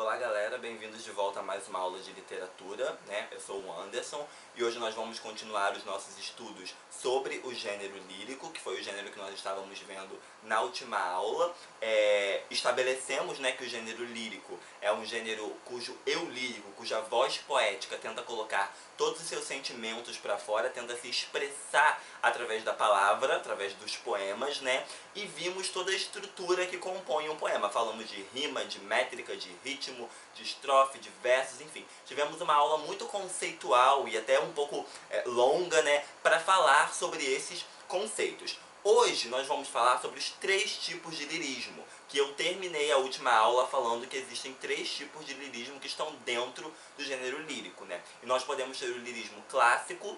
Olá galera, bem-vindos de volta a mais uma aula de literatura, né? Eu sou o Anderson e hoje nós vamos continuar os nossos estudos sobre o gênero lírico, que foi o gênero que nós estávamos vendo na última aula. É, estabelecemos né, que o gênero lírico é um gênero cujo eu lírico, cuja voz poética tenta colocar todos os seus sentimentos para fora, tenta se expressar através da palavra, através dos poemas, né? E vimos toda a estrutura que compõe um poema. Falamos de rima, de métrica, de ritmo, de estrofe, de versos, enfim. Tivemos uma aula muito conceitual e até um pouco é, longa, né? Para falar sobre esses conceitos. Hoje nós vamos falar sobre os três tipos de lirismo, que eu terminei a última aula falando que existem três tipos de lirismo que estão dentro do gênero lírico, né? E nós podemos ter o lirismo clássico,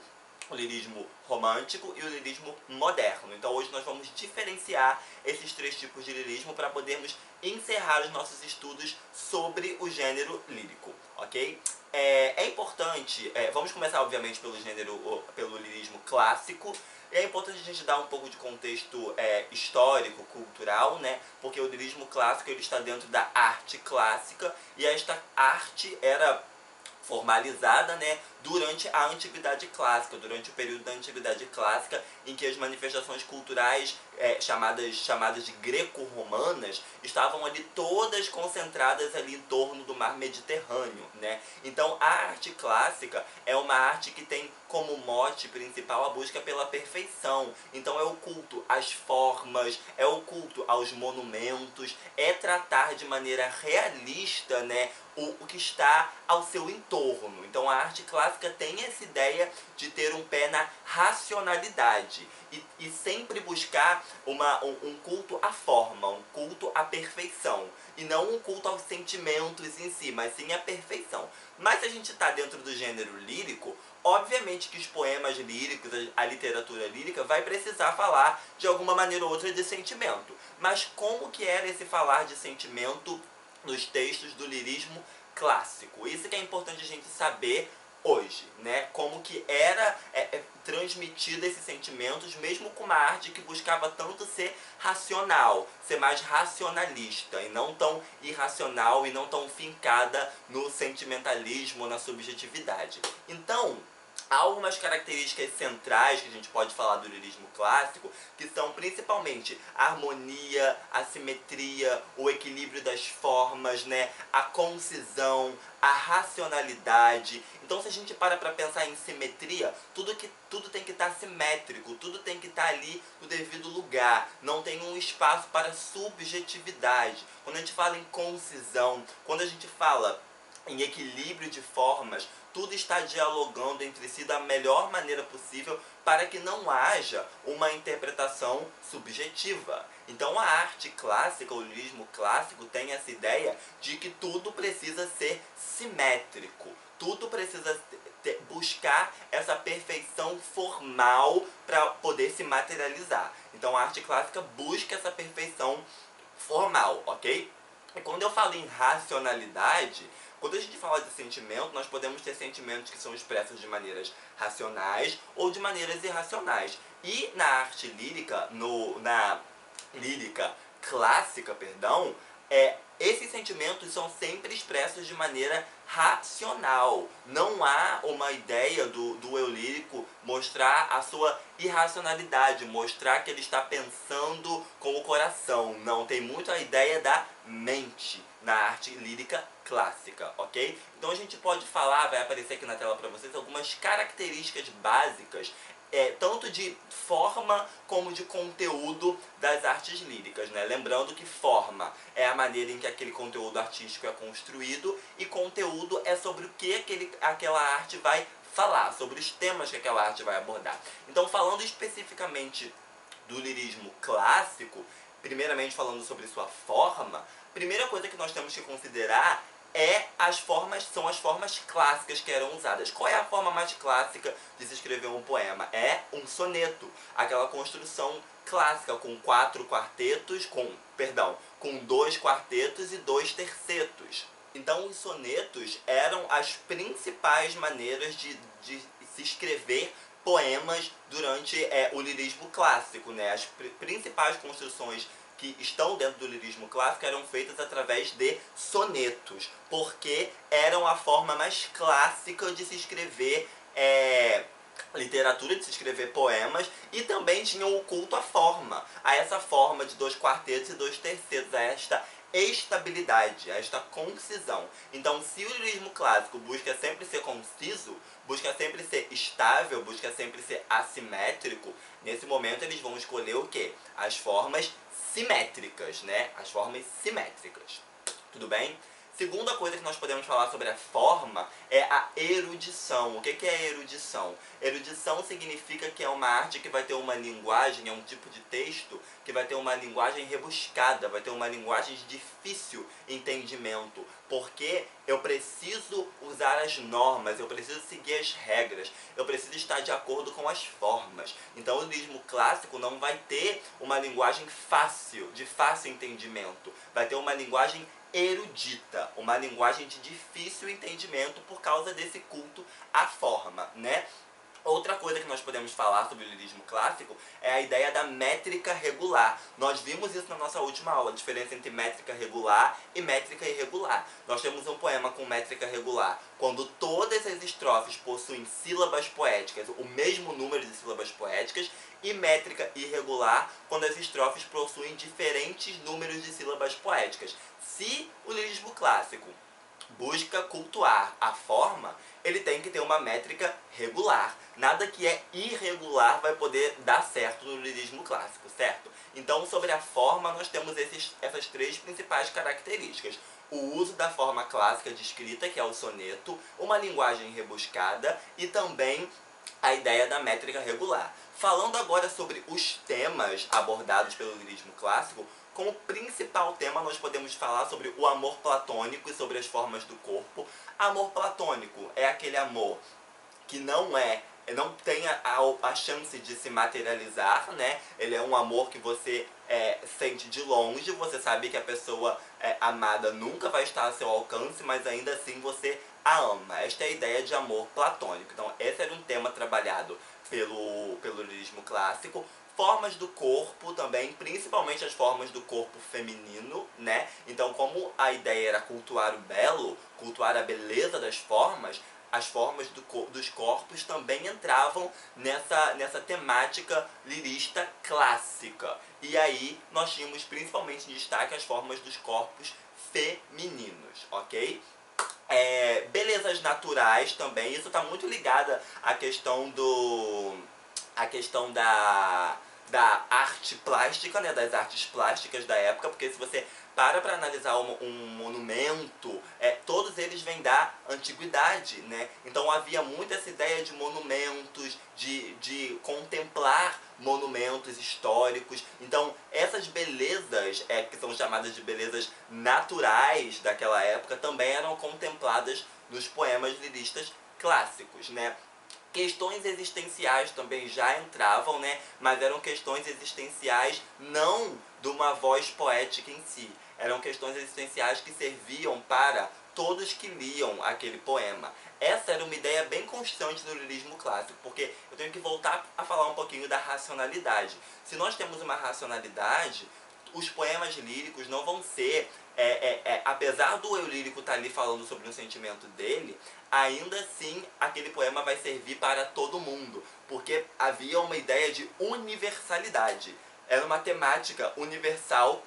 o lirismo romântico e o lirismo moderno. Então hoje nós vamos diferenciar esses três tipos de lirismo para podermos encerrar os nossos estudos sobre o gênero lírico, ok? É, é importante, é, vamos começar obviamente pelo gênero, pelo lirismo clássico, é importante a gente dar um pouco de contexto é, histórico, cultural, né? Porque o lirismo clássico ele está dentro da arte clássica e esta arte era formalizada, né, durante a Antiguidade Clássica, durante o período da Antiguidade Clássica, em que as manifestações culturais é, chamadas, chamadas de greco-romanas estavam ali todas concentradas ali em torno do mar Mediterrâneo, né? Então a arte clássica é uma arte que tem como mote principal a busca pela perfeição. Então é o culto às formas, é o culto aos monumentos, é tratar de maneira realista, né, o, o que está ao seu entorno. Então a arte clássica tem essa ideia de ter um pé na racionalidade e, e sempre buscar uma, um, um culto à forma, um culto à perfeição. E não um culto aos sentimentos em si, mas sim à perfeição. Mas se a gente está dentro do gênero lírico, obviamente que os poemas líricos, a literatura lírica, vai precisar falar de alguma maneira ou outra de sentimento. Mas como que era esse falar de sentimento nos textos do lirismo clássico? Isso que é importante a gente saber hoje, né? Como que era é, é, transmitido esses sentimentos, mesmo com uma arte que buscava tanto ser racional, ser mais racionalista e não tão irracional e não tão fincada no sentimentalismo, na subjetividade. Então, algumas características centrais que a gente pode falar do lirismo clássico, que são principalmente a harmonia, a simetria, o equilíbrio das formas, né, a concisão, a racionalidade. Então, se a gente para para pensar em simetria, tudo, que, tudo tem que estar tá simétrico, tudo tem que estar tá ali no devido lugar. Não tem um espaço para subjetividade. Quando a gente fala em concisão, quando a gente fala em equilíbrio de formas, tudo está dialogando entre si da melhor maneira possível para que não haja uma interpretação subjetiva. Então a arte clássica, o lirismo clássico tem essa ideia de que tudo precisa ser simétrico, tudo precisa buscar essa perfeição formal para poder se materializar. Então a arte clássica busca essa perfeição formal, ok? E quando eu falo em racionalidade, quando a gente fala de sentimento, nós podemos ter sentimentos que são expressos de maneiras racionais ou de maneiras irracionais. E na arte lírica, no, na lírica clássica, perdão, é, esses sentimentos são sempre expressos de maneira racional. Não há uma ideia do, do eu lírico mostrar a sua irracionalidade, mostrar que ele está pensando com o coração. Não, tem muito a ideia da mente na arte lírica clássica, ok? Então a gente pode falar, vai aparecer aqui na tela para vocês, algumas características básicas, é, tanto de forma como de conteúdo das artes líricas, né? Lembrando que forma é a maneira em que aquele conteúdo artístico é construído e conteúdo é sobre o que aquele, aquela arte vai falar, sobre os temas que aquela arte vai abordar. Então falando especificamente do lirismo clássico, primeiramente falando sobre sua forma, primeira coisa que nós temos que considerar é as formas, são as formas clássicas que eram usadas. Qual é a forma mais clássica de se escrever um poema? É um soneto, aquela construção clássica com quatro quartetos, com, perdão, com dois quartetos e dois tercetos. Então os sonetos eram as principais maneiras de, de se escrever poemas durante é, o lirismo clássico, né? As pr principais construções que estão dentro do lirismo clássico eram feitas através de sonetos, porque eram a forma mais clássica de se escrever é, literatura, de se escrever poemas, e também tinham o culto à forma, a essa forma de dois quartetos e dois terceiros, a esta estabilidade, a esta concisão. Então, se o lirismo clássico busca sempre ser conciso, busca sempre ser estável, busca sempre ser assimétrico, nesse momento eles vão escolher o quê? As formas simétricas, né? As formas simétricas. Tudo bem? Segunda coisa que nós podemos falar sobre a forma é a erudição. O que é erudição? Erudição significa que é uma arte que vai ter uma linguagem, é um tipo de texto que vai ter uma linguagem rebuscada, vai ter uma linguagem de difícil entendimento, porque eu preciso usar as normas, eu preciso seguir as regras, eu preciso estar de acordo com as formas. Então o lirismo clássico não vai ter uma linguagem fácil, de fácil entendimento, vai ter uma linguagem erudita, uma linguagem de difícil entendimento por causa desse culto à forma, né? Outra coisa que nós podemos falar sobre o lirismo clássico é a ideia da métrica regular. Nós vimos isso na nossa última aula, a diferença entre métrica regular e métrica irregular. Nós temos um poema com métrica regular, quando todas as estrofes possuem sílabas poéticas, o mesmo número de sílabas poéticas, e métrica irregular, quando as estrofes possuem diferentes números de sílabas poéticas. Se o lirismo clássico busca cultuar a forma, ele tem que ter uma métrica regular. Nada que é irregular vai poder dar certo no lirismo clássico, certo? Então, sobre a forma, nós temos esses, essas três principais características. O uso da forma clássica de escrita, que é o soneto, uma linguagem rebuscada e também a ideia da métrica regular. Falando agora sobre os temas abordados pelo lirismo clássico, como principal tema, nós podemos falar sobre o amor platônico e sobre as formas do corpo. Amor platônico é aquele amor que não é não tem a, a, chance de se materializar, né? Ele é um amor que você é, sente de longe, você sabe que a pessoa é, amada nunca vai estar a seu alcance, mas ainda assim você a ama. Esta é a ideia de amor platônico. Então, esse era um tema trabalhado pelo, pelo lirismo clássico formas do corpo também, principalmente as formas do corpo feminino, né? Então, como a ideia era cultuar o belo, cultuar a beleza das formas, as formas do, dos corpos também entravam nessa, nessa temática lirista clássica. E aí nós tínhamos principalmente em destaque as formas dos corpos femininos, ok? É, belezas naturais também, isso está muito ligada à questão do. a questão da da arte plástica, né, das artes plásticas da época, porque se você para para analisar um, um, monumento, é, todos eles vêm da antiguidade, né? Então havia muito essa ideia de monumentos, de, de contemplar monumentos históricos. Então essas belezas, é, que são chamadas de belezas naturais daquela época, também eram contempladas nos poemas liristas clássicos, né? Questões existenciais também já entravam, né? Mas eram questões existenciais não de uma voz poética em si. Eram questões existenciais que serviam para todos que liam aquele poema. Essa era uma ideia bem constante do lirismo clássico, porque eu tenho que voltar a falar um pouquinho da racionalidade. Se nós temos uma racionalidade, os poemas líricos não vão ser é, é, é, apesar do eu lírico estar tá ali falando sobre um sentimento dele, ainda assim aquele poema vai servir para todo mundo, porque havia uma ideia de universalidade. Era uma temática universal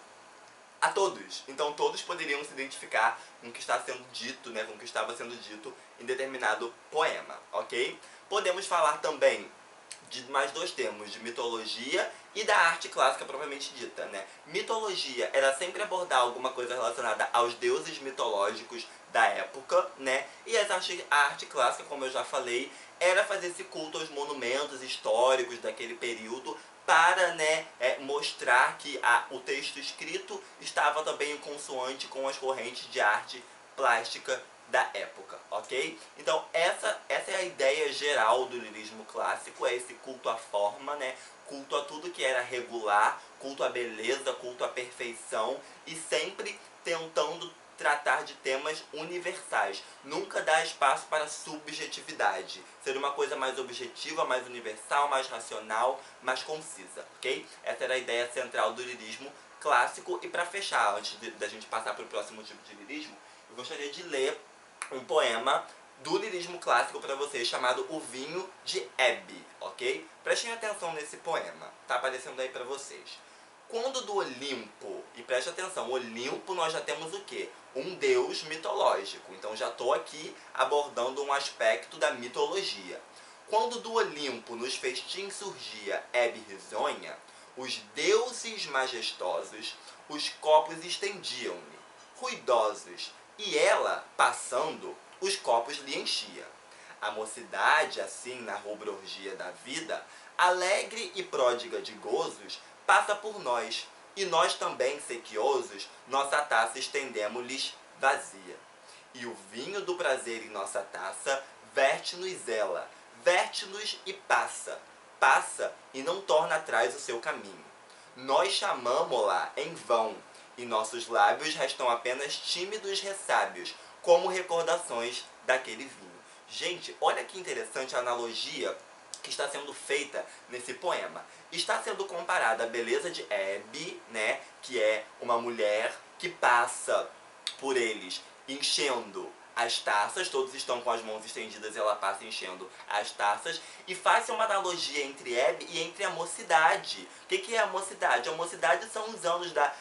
a todos. Então todos poderiam se identificar com o que está sendo dito, né, com o que estava sendo dito em determinado poema, ok? Podemos falar também de mais dois termos, de mitologia e da arte clássica propriamente dita, né? Mitologia era sempre abordar alguma coisa relacionada aos deuses mitológicos da época, né? E as arte, a arte clássica, como eu já falei, era fazer esse culto aos monumentos históricos daquele período para né, é, mostrar que a, o texto escrito estava também em consoante com as correntes de arte plástica da época, ok? Então essa, essa é a ideia geral do lirismo clássico, é esse culto à forma, né? Culto a tudo que era regular, culto à beleza, culto à perfeição e sempre tentando tratar de temas universais. Nunca dá espaço para subjetividade. Ser uma coisa mais objetiva, mais universal, mais racional, mais concisa, ok? Essa era a ideia central do lirismo clássico. E para fechar, antes da gente passar para o próximo tipo de lirismo, eu gostaria de ler um poema do lirismo clássico para vocês chamado O Vinho de Hebe, ok? Prestem atenção nesse poema, tá aparecendo aí para vocês. Quando do Olimpo, e preste atenção, Olimpo nós já temos o quê? Um deus mitológico. Então já estou aqui abordando um aspecto da mitologia. Quando do Olimpo nos festins surgia Hebe risonha, os deuses majestosos os copos estendiam-lhe, ruidosos, e ela, passando, os copos lhe enchia. A mocidade, assim, na rubrorgia da vida, alegre e pródiga de gozos, passa por nós, e nós também, sequiosos, nossa taça estendemos-lhes vazia. E o vinho do prazer em nossa taça verte-nos ela, verte-nos e passa, passa e não torna atrás o seu caminho. Nós chamamo-la em vão, e nossos lábios restam apenas tímidos ressábios, como recordações daquele vinho. Gente, olha que interessante a analogia que está sendo feita nesse poema. Está sendo comparada a beleza de Hebe, né, que é uma mulher que passa por eles enchendo as taças, todos estão com as mãos estendidas e ela passa enchendo as taças. E faz uma analogia entre Hebe e entre a mocidade. O que, que é a mocidade? A mocidade são os anos da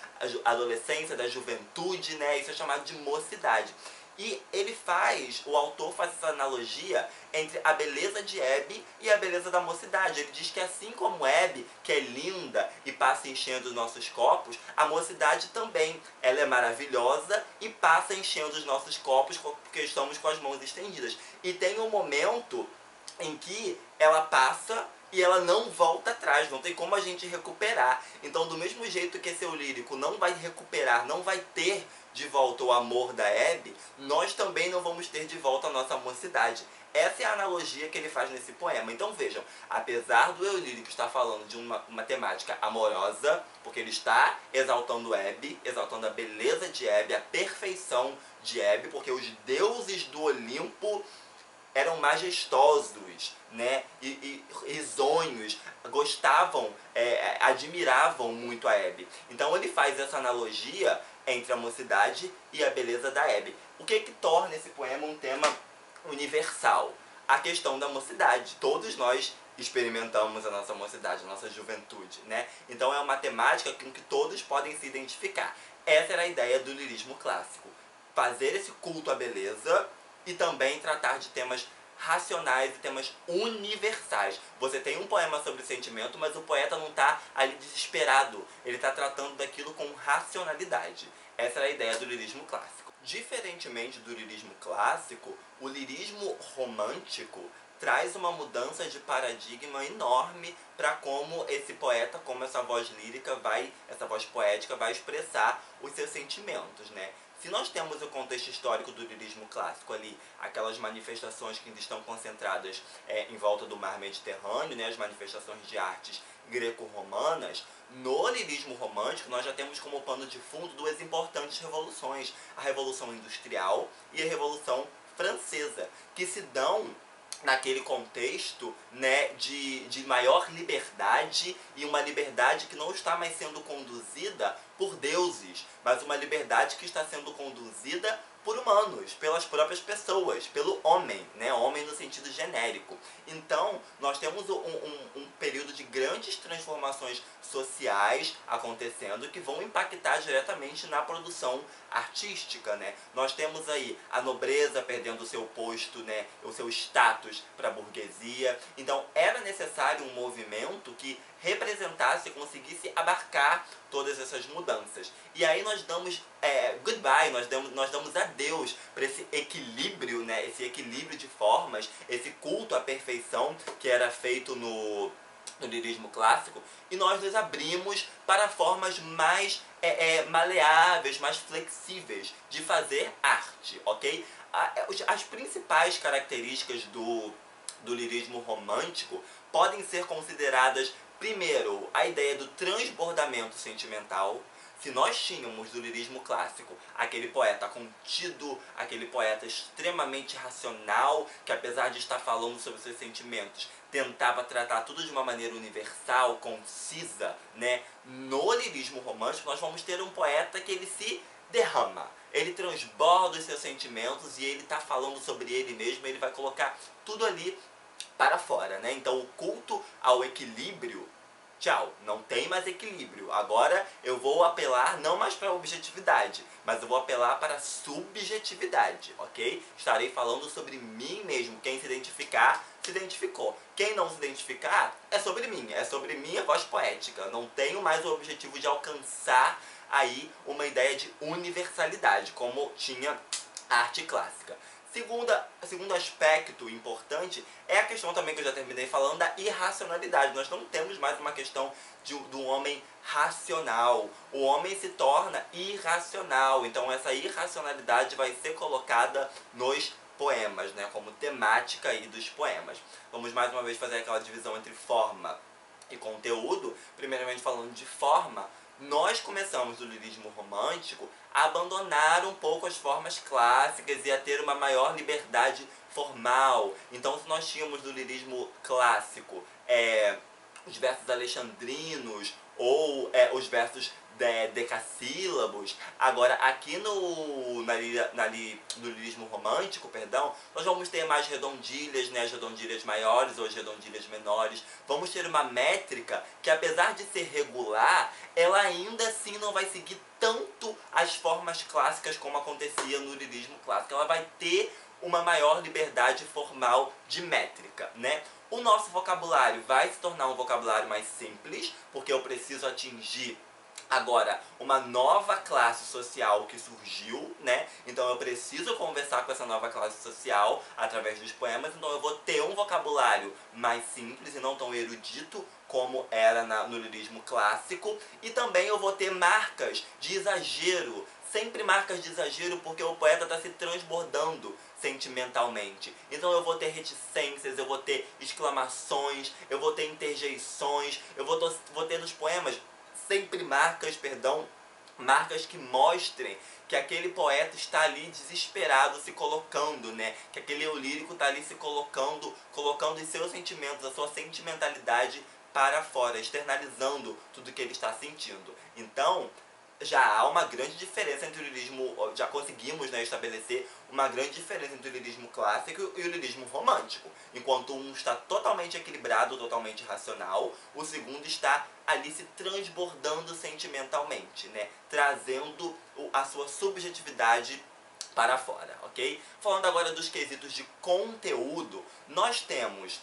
adolescência, da juventude, né? Isso é chamado de mocidade. E ele faz, o autor faz essa analogia entre a beleza de Hebe e a beleza da mocidade. Ele diz que assim como Hebe, que é linda e passa enchendo os nossos copos, a mocidade também. Ela é maravilhosa e passa enchendo os nossos copos porque estamos com as mãos estendidas. E tem um momento em que ela passa e ela não volta atrás, não tem como a gente recuperar. Então, do mesmo jeito que esse lírico não vai recuperar, não vai ter de volta o amor da Hebe, nós também não vamos ter de volta a nossa mocidade. Essa é a analogia que ele faz nesse poema. Então vejam, apesar do Eulírico estar falando de uma, uma temática amorosa, porque ele está exaltando Hebe, exaltando a beleza de Hebe, a perfeição de Hebe, porque os deuses do Olimpo eram majestosos, né, e, e risonhos, gostavam, é, admiravam muito a Hebe. Então ele faz essa analogia entre a mocidade e a beleza da Hebe. O que que torna esse poema um tema universal? A questão da mocidade. Todos nós experimentamos a nossa mocidade, a nossa juventude, né? Então é uma temática com que todos podem se identificar. Essa era a ideia do lirismo clássico. Fazer esse culto à beleza e também tratar de temas racionais e temas universais. Você tem um poema sobre sentimento, mas o poeta não está ali desesperado. Ele está tratando daquilo com racionalidade. Essa era a ideia do lirismo clássico. Diferentemente do lirismo clássico, o lirismo romântico traz uma mudança de paradigma enorme para como esse poeta, como essa voz lírica vai, essa voz poética vai expressar os seus sentimentos, né? Se nós temos o contexto histórico do lirismo clássico ali, aquelas manifestações que ainda estão concentradas é, em volta do mar Mediterrâneo, né, as manifestações de artes greco-romanas, no lirismo romântico nós já temos como pano de fundo duas importantes revoluções, a Revolução Industrial e a Revolução Francesa, que se dão naquele contexto né, de, de maior liberdade e uma liberdade que não está mais sendo conduzida por deuses, mas uma liberdade que está sendo conduzida por humanos, pelas próprias pessoas, pelo homem, né? Homem no sentido genérico. Então, nós temos um, um, um, período de grandes transformações sociais acontecendo que vão impactar diretamente na produção artística, né? Nós temos aí a nobreza perdendo o seu posto, né? O seu status para a burguesia. Então, era necessário um movimento que representasse, conseguisse abarcar todas essas mudanças. E aí nós damos é, goodbye, nós damos, nós damos adeus para esse equilíbrio, né? esse equilíbrio de formas, esse culto à perfeição que era feito no, no lirismo clássico, e nós nos abrimos para formas mais é, é, maleáveis, mais flexíveis de fazer arte, ok? As principais características do, do lirismo romântico podem ser consideradas Primeiro, a ideia do transbordamento sentimental. Se nós tínhamos do lirismo clássico aquele poeta contido, aquele poeta extremamente racional, que apesar de estar falando sobre seus sentimentos, tentava tratar tudo de uma maneira universal, concisa, né? No lirismo romântico, nós vamos ter um poeta que ele se derrama. Ele transborda os seus sentimentos e ele está falando sobre ele mesmo, ele vai colocar tudo ali para fora, né? Então o culto ao equilíbrio tchau, não tem mais equilíbrio. Agora eu vou apelar não mais para objetividade, mas eu vou apelar para subjetividade, ok? Estarei falando sobre mim mesmo. Quem se identificar, se identificou. Quem não se identificar, é sobre mim, é sobre minha voz poética. Não tenho mais o objetivo de alcançar aí uma ideia de universalidade, como tinha a arte clássica. Segunda, segundo aspecto importante é a questão também que eu já terminei falando da irracionalidade. Nós não temos mais uma questão de, do homem racional. O homem se torna irracional. Então essa irracionalidade vai ser colocada nos poemas, né, como temática aí dos poemas. Vamos mais uma vez fazer aquela divisão entre forma e conteúdo. Primeiramente falando de forma, nós começamos o lirismo romântico a abandonar um pouco as formas clássicas e a ter uma maior liberdade formal. Então, se nós tínhamos do lirismo clássico é, os versos alexandrinos ou é, os versos de, decassílabos. Agora, aqui no, na, na, no lirismo romântico, perdão, nós vamos ter mais redondilhas, né, as redondilhas maiores ou as redondilhas menores. Vamos ter uma métrica que, apesar de ser regular, ela ainda assim não vai seguir tanto as formas clássicas como acontecia no lirismo clássico. Ela vai ter uma maior liberdade formal de métrica, né? O nosso vocabulário vai se tornar um vocabulário mais simples, porque eu preciso atingir agora uma nova classe social que surgiu, né? Então eu preciso conversar com essa nova classe social através dos poemas, então eu vou ter um vocabulário mais simples e não tão erudito como era na, no lirismo clássico, e também eu vou ter marcas de exagero, sempre marcas de exagero porque o poeta está se transbordando sentimentalmente. Então eu vou ter reticências, eu vou ter exclamações, eu vou ter interjeições, eu vou, vou ter nos poemas sempre marcas, perdão, marcas que mostrem que aquele poeta está ali desesperado se colocando, né? Que aquele eu lírico está ali se colocando, colocando os seus sentimentos, a sua sentimentalidade para fora, externalizando tudo que ele está sentindo. Então, já há uma grande diferença entre o lirismo, já conseguimos né, estabelecer uma grande diferença entre o lirismo clássico e o lirismo romântico. Enquanto um está totalmente equilibrado, totalmente racional, o segundo está ali se transbordando sentimentalmente, né? trazendo a sua subjetividade para fora, ok? Falando agora dos quesitos de conteúdo, nós temos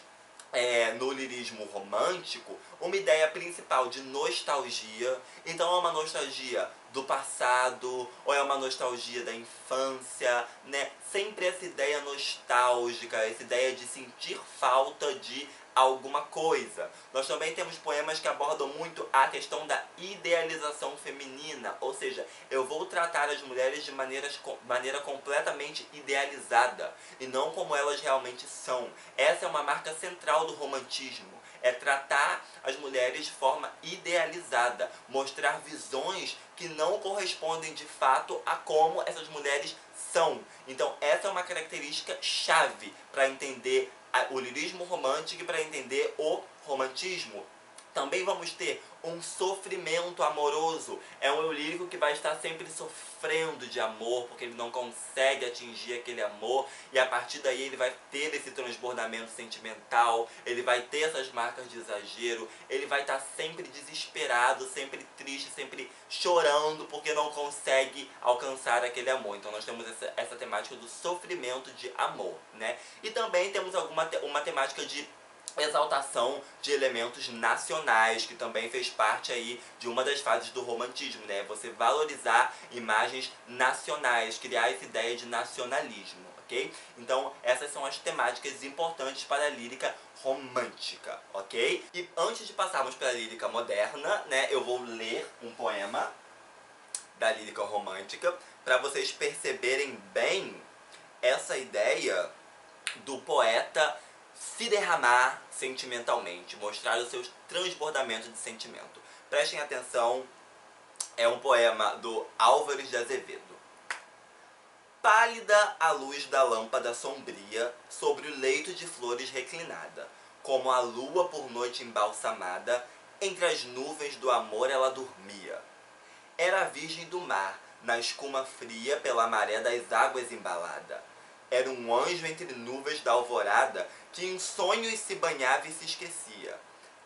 é, no lirismo romântico uma ideia principal de nostalgia. Então é uma nostalgia do passado ou é uma nostalgia da infância, né? Sempre essa ideia nostálgica, essa ideia de sentir falta de alguma coisa. Nós também temos poemas que abordam muito a questão da idealização feminina, ou seja, eu vou tratar as mulheres de maneiras, maneira completamente idealizada e não como elas realmente são. Essa é uma marca central do romantismo. É tratar as mulheres de forma idealizada, mostrar visões que não correspondem de fato a como essas mulheres são. Então, essa é uma característica chave para entender o lirismo romântico para entender o romantismo. Também vamos ter um sofrimento amoroso. É um eu lírico que vai estar sempre sofrendo de amor, porque ele não consegue atingir aquele amor, e a partir daí ele vai ter esse transbordamento sentimental, ele vai ter essas marcas de exagero, ele vai estar sempre desesperado, sempre triste, sempre chorando, porque não consegue alcançar aquele amor. Então nós temos essa, essa temática do sofrimento de amor, né? E também temos alguma uma temática de exaltação de elementos nacionais, que também fez parte aí de uma das fases do romantismo, né? Você valorizar imagens nacionais, criar essa ideia de nacionalismo, ok? Então, essas são as temáticas importantes para a lírica romântica, ok? E antes de passarmos para a lírica moderna, né, eu vou ler um poema da lírica romântica para vocês perceberem bem essa ideia do poeta se derramar sentimentalmente, mostrar o seu transbordamento de sentimento. Prestem atenção é um poema do Álvares de Azevedo. Pálida a luz da lâmpada sombria sobre o leito de flores reclinada, como a lua por noite embalsamada, entre as nuvens do amor ela dormia. Era a virgem do mar, na escuma fria pela maré das águas embalada. Era um anjo entre nuvens da alvorada, que em sonhos se banhava e se esquecia.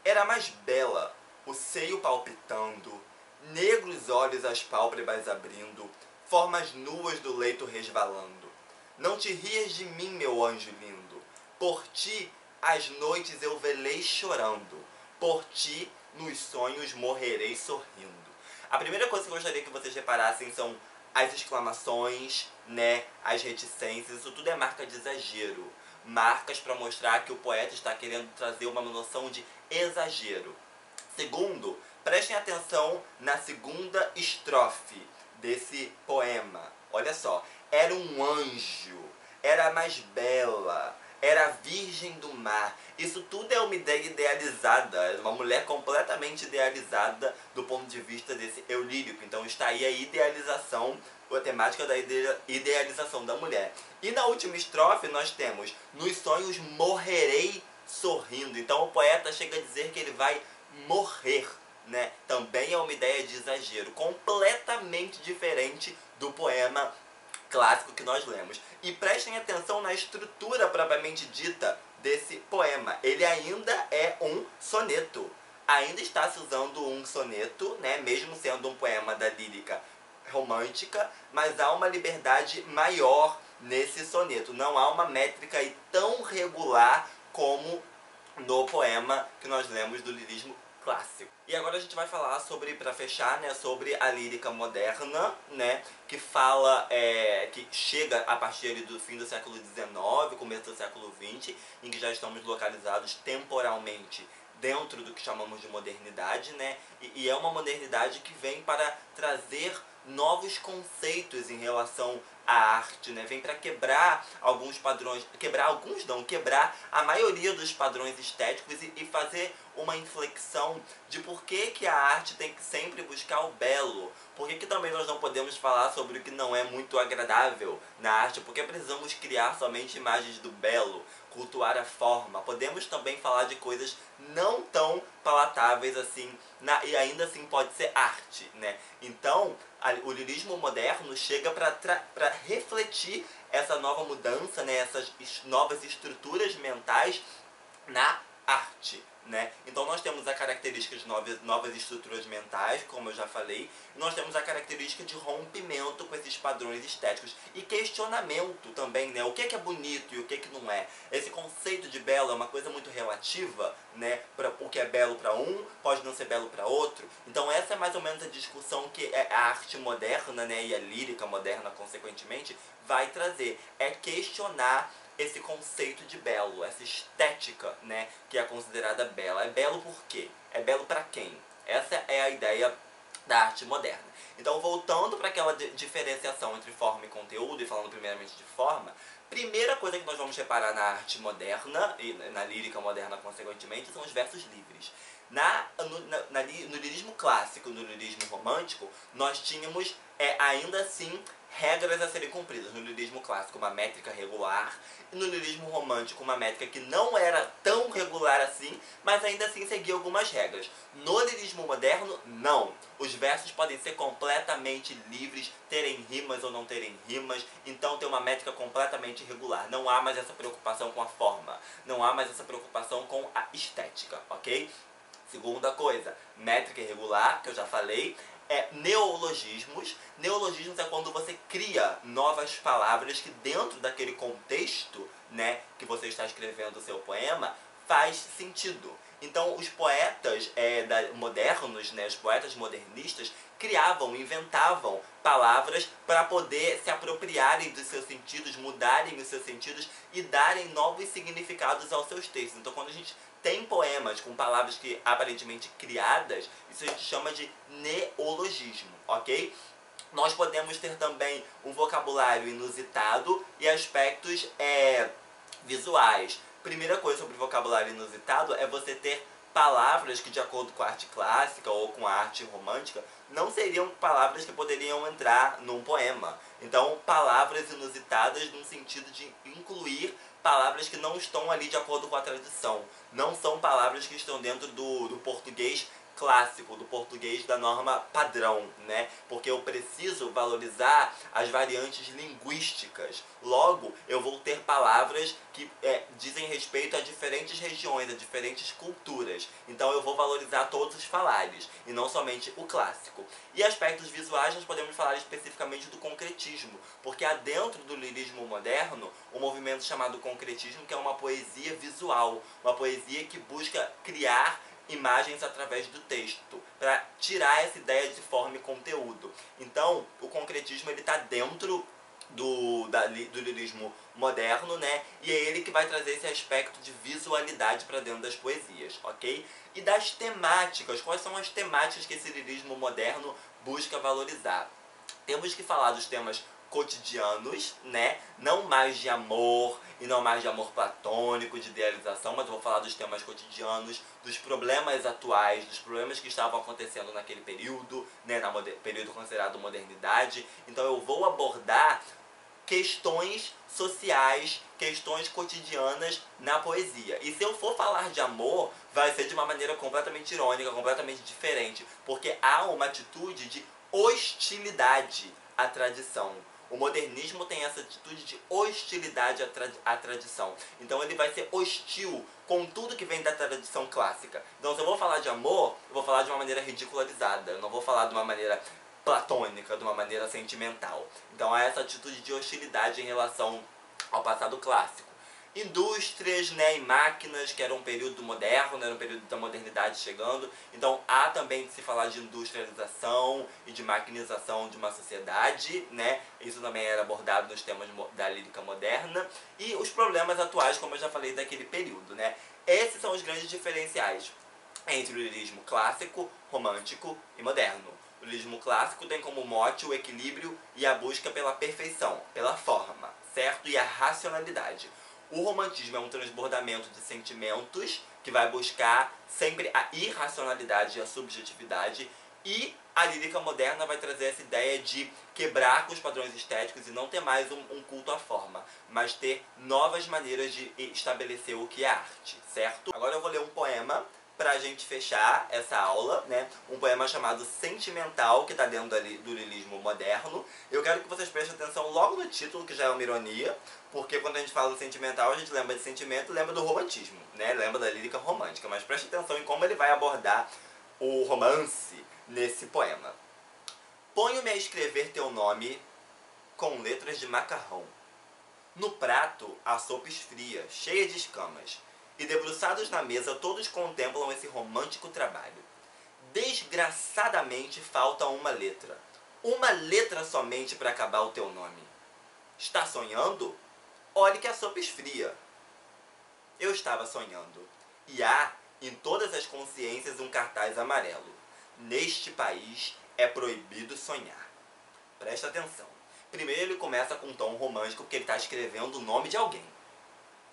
Era mais bela, o seio palpitando, negros olhos as pálpebras abrindo, formas nuas do leito resvalando. Não te rias de mim, meu anjo lindo, por ti as noites eu velei chorando, por ti nos sonhos morrerei sorrindo. A primeira coisa que eu gostaria que vocês reparassem são as exclamações, né, as reticências, isso tudo é marca de exagero. Marcas para mostrar que o poeta está querendo trazer uma noção de exagero. Segundo, prestem atenção na segunda estrofe desse poema. Olha só, era um anjo, era mais bela, era virgem do mar. Isso tudo é uma ideia idealizada, é uma mulher completamente idealizada do ponto de vista desse eu lírico. Então está aí a idealização, a temática da idealização da mulher. E na última estrofe nós temos, nos sonhos morrerei sorrindo. Então o poeta chega a dizer que ele vai morrer, né? Também é uma ideia de exagero, completamente diferente do poema clássico que nós lemos. E prestem atenção na estrutura propriamente dita desse poema. Ele ainda é um soneto. Ainda está se usando um soneto, né, mesmo sendo um poema da lírica romântica, mas há uma liberdade maior nesse soneto. Não há uma métrica tão regular como no poema que nós lemos do lirismo clássico. E agora a gente vai falar sobre, para fechar, né, sobre a lírica moderna, né, que fala, é, que chega a partir do fim do século XIX, começo do século XX, em que já estamos localizados temporalmente dentro do que chamamos de modernidade, né, e, e é uma modernidade que vem para trazer novos conceitos em relação à arte, né? Vem para quebrar alguns padrões, quebrar alguns não, quebrar a maioria dos padrões estéticos e, e, fazer uma inflexão de por que, que a arte tem que sempre buscar o belo. Por que, que também nós não podemos falar sobre o que não é muito agradável na arte? Porque precisamos criar somente imagens do belo, cultuar a forma. Podemos também falar de coisas não tão palatáveis assim, na, e ainda assim pode ser arte, né? Então, a, o lirismo moderno chega para refletir essa nova mudança, né? essas novas estruturas mentais na arte. Né? Então nós temos a característica de novas, novas estruturas mentais, como eu já falei, nós temos a característica de rompimento com esses padrões estéticos e questionamento também, né? O que é, que é bonito e o que é que não é. Esse conceito de belo é uma coisa muito relativa, né? Pra, o que é belo para um pode não ser belo para outro. Então essa é mais ou menos a discussão que é a arte moderna, né? E a lírica moderna, consequentemente, vai trazer. É questionar esse conceito de belo, essa estética, né, que é considerada bela. É belo por quê? É belo para quem? Essa é a ideia da arte moderna. Então, voltando para aquela diferenciação entre forma e conteúdo, e falando primeiramente de forma, primeira coisa que nós vamos reparar na arte moderna, e na lírica moderna, consequentemente, são os versos livres. Na, no, na, no lirismo clássico, no lirismo romântico, nós tínhamos é, ainda assim regras a serem cumpridas. No lirismo clássico, uma métrica regular, e no lirismo romântico, uma métrica que não era tão regular assim, mas ainda assim seguia algumas regras. No lirismo moderno, não. Os versos podem ser completamente livres, terem rimas ou não terem rimas, então tem uma métrica completamente irregular. Não há mais essa preocupação com a forma, não há mais essa preocupação com a estética, ok? Segunda coisa, métrica irregular, que eu já falei, é neologismos. Neologismos é quando você cria novas palavras que dentro daquele contexto, né, que você está escrevendo o seu poema, faz sentido. Então, os poetas é, da, modernos, né, os poetas modernistas, criavam, inventavam palavras para poder se apropriarem dos seus sentidos, mudarem os seus sentidos e darem novos significados aos seus textos. Então, quando a gente tem poemas com palavras que aparentemente criadas, isso a gente chama de neologismo, ok? Nós podemos ter também um vocabulário inusitado e aspectos é, visuais. Primeira coisa sobre vocabulário inusitado é você ter palavras que, de acordo com a arte clássica ou com a arte romântica, não seriam palavras que poderiam entrar num poema. Então, palavras inusitadas no sentido de incluir palavras que não estão ali de acordo com a tradição. Não são palavras que estão dentro do, do português clássico, do português da norma padrão, né? Porque eu preciso valorizar as variantes linguísticas. Logo, eu vou ter palavras que é, dizem respeito a diferentes regiões, a diferentes culturas. Então eu vou valorizar todos os falares, e não somente o clássico. E aspectos visuais, nós podemos falar especificamente do concretismo, porque há dentro do lirismo moderno um movimento chamado concretismo, que é uma poesia visual, uma poesia que busca criar imagens através do texto, para tirar essa ideia de forma e conteúdo. Então, o concretismo ele está dentro do, da, do lirismo moderno, né? E é ele que vai trazer esse aspecto de visualidade para dentro das poesias, ok? E das temáticas, quais são as temáticas que esse lirismo moderno busca valorizar? Temos que falar dos temas cotidianos, né? Não mais de amor e não mais de amor platônico, de idealização, mas eu vou falar dos temas cotidianos, dos problemas atuais, dos problemas que estavam acontecendo naquele período, né? Na período considerado modernidade. Então eu vou abordar questões sociais, questões cotidianas na poesia. E se eu for falar de amor, vai ser de uma maneira completamente irônica, completamente diferente, porque há uma atitude de hostilidade à tradição. O modernismo tem essa atitude de hostilidade à, tra à, tradição. Então ele vai ser hostil com tudo que vem da tradição clássica. Então se eu vou falar de amor, eu vou falar de uma maneira ridicularizada. Eu não vou falar de uma maneira platônica, de uma maneira sentimental. Então há essa atitude de hostilidade em relação ao passado clássico indústrias né, e máquinas, que era um período moderno, era um período da modernidade chegando. Então há também de se falar de industrialização e de maquinização de uma sociedade, né? Isso também era abordado nos temas da lírica moderna. E os problemas atuais, como eu já falei, daquele período, né? Esses são os grandes diferenciais entre o lirismo clássico, romântico e moderno. O lirismo clássico tem como mote o equilíbrio e a busca pela perfeição, pela forma, certo? E a racionalidade. O romantismo é um transbordamento de sentimentos que vai buscar sempre a irracionalidade e a subjetividade e a lírica moderna vai trazer essa ideia de quebrar com os padrões estéticos e não ter mais um, um, culto à forma, mas ter novas maneiras de estabelecer o que é arte, certo? Agora eu vou ler um poema pra gente fechar essa aula, né? Um poema chamado Sentimental, que tá dentro ali do lirismo moderno. Eu quero que vocês prestem atenção logo no título, que já é uma ironia, porque quando a gente fala sentimental, a gente lembra de sentimento, lembra do romantismo, né? Lembra da lírica romântica, mas preste atenção em como ele vai abordar o romance nesse poema. Ponho-me a escrever teu nome com letras de macarrão. No prato, a sopa esfria, cheia de escamas e debruçados na mesa todos contemplam esse romântico trabalho. Desgraçadamente falta uma letra. Uma letra somente para acabar o teu nome. Está sonhando? Olhe que a sopa esfria. Eu estava sonhando. E há em todas as consciências um cartaz amarelo. Neste país é proibido sonhar. Presta atenção. Primeiro ele começa com um tom romântico porque ele está escrevendo o nome de alguém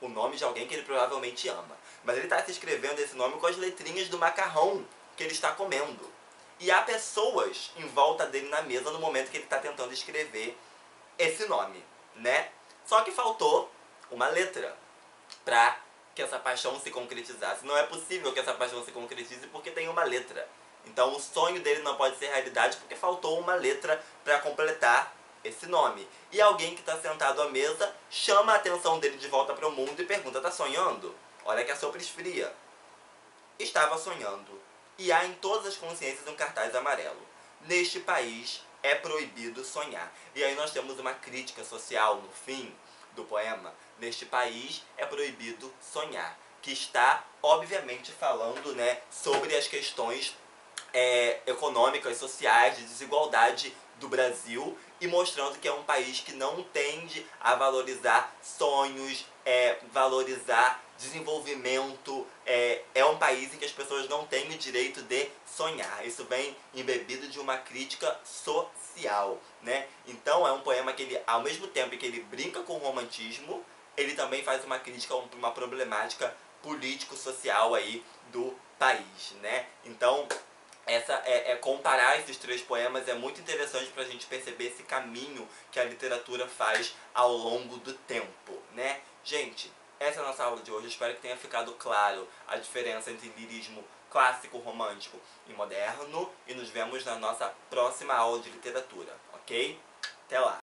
o nome de alguém que ele provavelmente ama. Mas ele está se escrevendo esse nome com as letrinhas do macarrão que ele está comendo. E há pessoas em volta dele na mesa no momento que ele está tentando escrever esse nome, né? Só que faltou uma letra para que essa paixão se concretizasse. Não é possível que essa paixão se concretize porque tem uma letra. Então o sonho dele não pode ser realidade porque faltou uma letra para completar esse nome. E alguém que está sentado à mesa chama a atenção dele de volta para o mundo e pergunta: Está sonhando? Olha que a sopa esfria. Estava sonhando. E há em todas as consciências um cartaz amarelo. Neste país é proibido sonhar. E aí nós temos uma crítica social no fim do poema. Neste país é proibido sonhar. Que está, obviamente, falando né, sobre as questões é, econômicas, sociais, de desigualdade do Brasil e mostrando que é um país que não tende a valorizar sonhos, é, valorizar desenvolvimento. É, é um país em que as pessoas não têm o direito de sonhar. Isso vem embebido de uma crítica social, né? Então é um poema que ele, ao mesmo tempo que ele brinca com o romantismo, ele também faz uma crítica uma problemática político-social aí do país, né? Então, essa é, é, comparar esses três poemas é muito interessante para a gente perceber esse caminho que a literatura faz ao longo do tempo, né? Gente, essa é a nossa aula de hoje. espero que tenha ficado claro a diferença entre lirismo clássico, romântico e moderno. E nos vemos na nossa próxima aula de literatura, ok? Até lá!